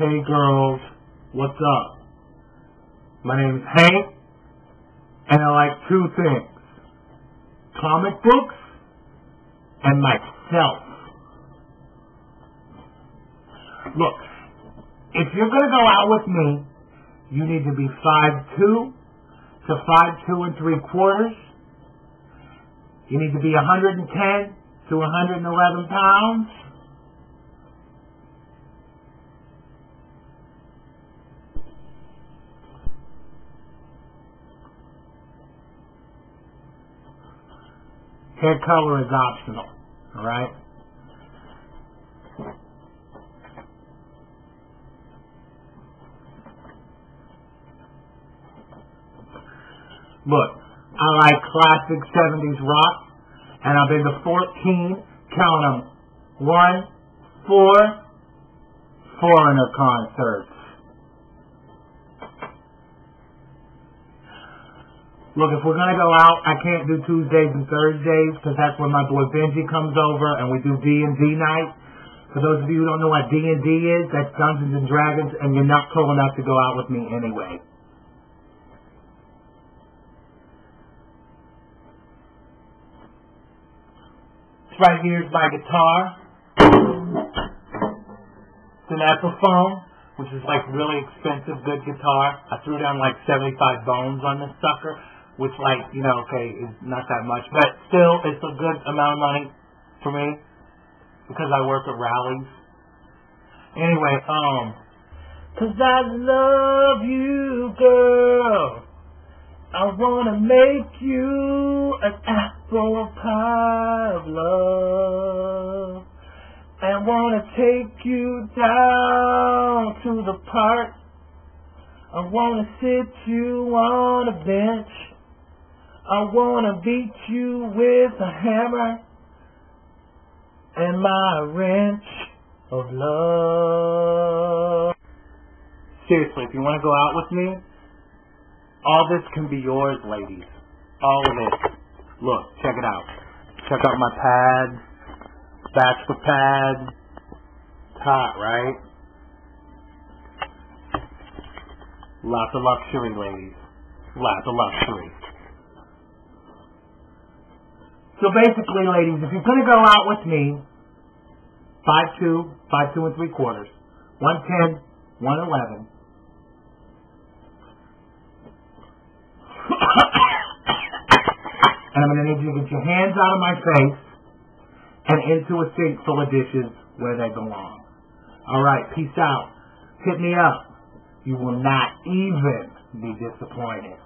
Hey girls, what's up? My name is Hank, and I like two things. Comic books and myself. Look, if you're gonna go out with me, you need to be five two to five two and three quarters. You need to be 110 to 111 pounds. Hair color is optional, alright? Look, I like classic 70s rock, and I've been to 14, count them, one, four, Foreigner concerts. Look, if we're gonna go out, I can't do Tuesdays and Thursdays because that's when my boy Benji comes over and we do D and D night. For those of you who don't know what D and D is, that's Dungeons and Dragons, and you're not cool enough to go out with me anyway. Right here is my guitar. It's an Epiphone, which is like really expensive, good guitar. I threw down like 75 bones on this sucker, which like, you know, okay, is not that much, but still, it's a good amount of money for me because I work at Rally's. Anyway, um, cause I love you, girl. I wanna make you an apple pie of love. I wanna take you down to the park. I wanna sit you on a bench. I wanna beat you with a hammer and my wrench of love. Seriously, if you wanna go out with me, all this can be yours, ladies. All of it. Look, check it out. Check out my pads. Bachelor pad. It's hot, right? Lots of luxury, ladies. Lots of luxury. So basically, ladies, if you're gonna go out with me, five two, five two and three quarters, one ten, one eleven. and I'm going to need you to get your hands out of my face and into a sink full of dishes where they belong. All right, peace out. Hit me up. You will not even be disappointed.